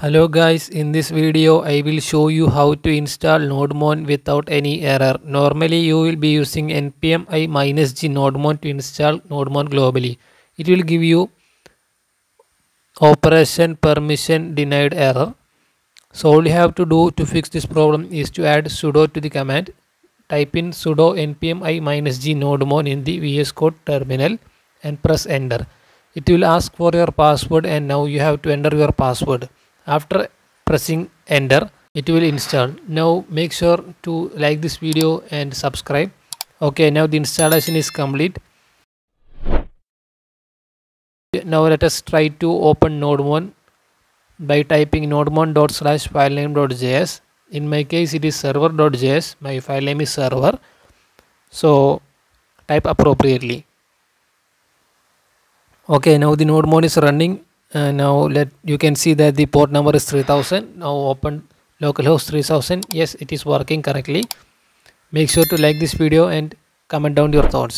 Hello guys, in this video I will show you how to install NodeMon without any error. Normally you will be using npm i-g NodeMon to install NodeMon globally. It will give you operation permission denied error. So all you have to do to fix this problem is to add sudo to the command. Type in sudo npm i-g NodeMon in the VS Code terminal and press enter. It will ask for your password and now you have to enter your password after pressing enter it will install. Now make sure to like this video and subscribe. Okay now the installation is complete. Now let us try to open nodemon by typing nodemon dot slash file name dot js. in my case it is server dot js my file name is server. So type appropriately. Okay now the nodemon is running uh, now let you can see that the port number is 3000 now open localhost 3000 yes it is working correctly. Make sure to like this video and comment down your thoughts